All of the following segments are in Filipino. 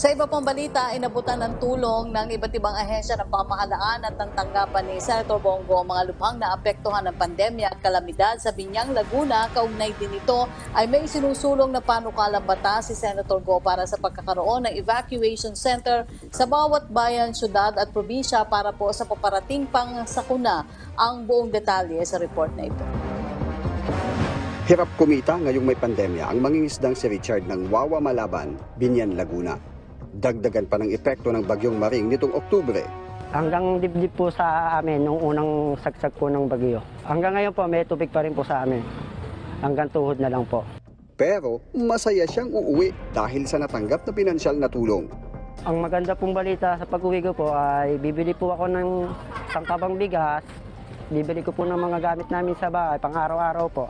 Sa iba pang balita, inabutan ng tulong ng iba't ibang ahensya ng pamahalaan at ng tanggapan ni Senator Bongo ang mga lubhang na apektuhan ng pandemya at kalamidad sa Binyang, Laguna. Kaugnay din ito ay may sinusulong na panukalang batas si Senator Go para sa pagkakaroon ng evacuation center sa bawat bayan, syudad at probinsya para po sa paparating pang sakuna ang buong detalye sa report na ito. Hirap kumita ngayong may pandemya ang mangingisdang si Richard ng Wawa Malaban, Binyan, Laguna. Dagdagan pa ng epekto ng bagyong Maring nitong Oktubre. Hanggang dibdib po sa amin nung unang sagsag po ng bagyo. Hanggang ngayon po may tubig pa rin po sa amin. Hanggang tuhod na lang po. Pero masaya siyang uuwi dahil sa natanggap na pinansyal na tulong. Ang maganda pong balita sa pag-uwi ko po ay bibili po ako ng sangkabang bigas. Bibili ko po ng mga gamit namin sa bahay pang araw-araw po.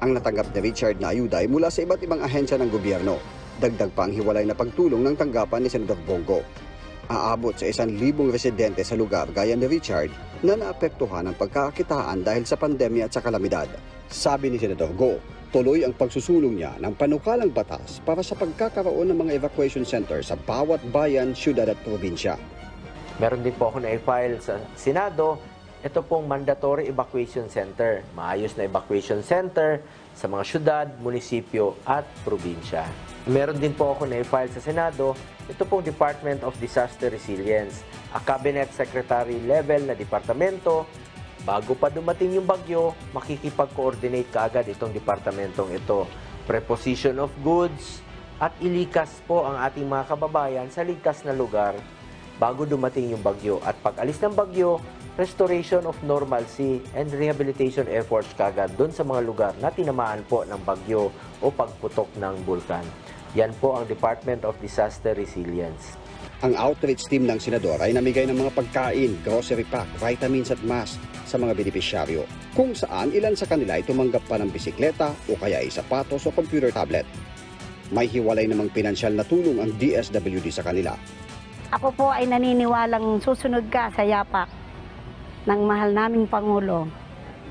Ang natanggap ni Richard na ayuda ay mula sa iba't ibang ahensya ng gobyerno. Dagdag pa ang hiwalay na pagtulong ng tanggapan ni Senador Bongo. Aabot sa isang libong residente sa lugar gaya ni Richard na naapektuhan ng pagkakakitaan dahil sa pandemya at sa kalamidad. Sabi ni Senador Go, tuloy ang pagsusulong niya ng panukalang batas para sa pagkakaroon ng mga evacuation center sa bawat bayan, syudad at probinsya. Meron din po ako na-file sa Senado. Ito pong mandatory evacuation center. Maayos na evacuation center sa mga syudad, munisipyo at probinsya. Meron din po ako na-file sa Senado. Ito pong Department of Disaster Resilience. A cabinet secretary level na departamento. Bago pa dumating yung bagyo, makikipag-coordinate kaagad itong departamentong ito. Preposition of goods at ilikas po ang ating mga kababayan sa ligtas na lugar bago dumating yung bagyo. At pag alis ng bagyo, restoration of normalcy and rehabilitation efforts kagad doon sa mga lugar na tinamaan po ng bagyo o pagputok ng bulkan. Yan po ang Department of Disaster Resilience. Ang outreach team ng senador ay namigay ng mga pagkain, grocery pack, vitamins at mask sa mga benepisyaryo. Kung saan ilan sa kanila ay tumanggap pa ng bisikleta o kaya ay sapatos o computer tablet. May hiwalay namang pinansyal na tulong ang DSWD sa kanila. Ako po ay naniniwalang susunod ka sa yapak ng mahal naming Pangulo.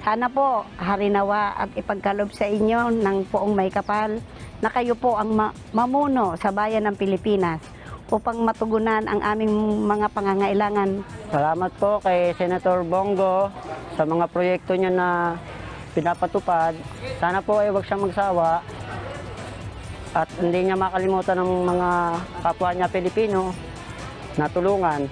Sana po, harinawa at ipagkalob sa inyo ng poong may kapal na kayo po ang ma- mamuno sa bayan ng Pilipinas upang matugunan ang aming mga pangangailangan. Salamat po kay Senator Bongo sa mga proyekto niya na pinapatupad. Sana po ay huwag siyang magsawa at hindi niya makalimutan ng mga kapwa niya Pilipino na tulungan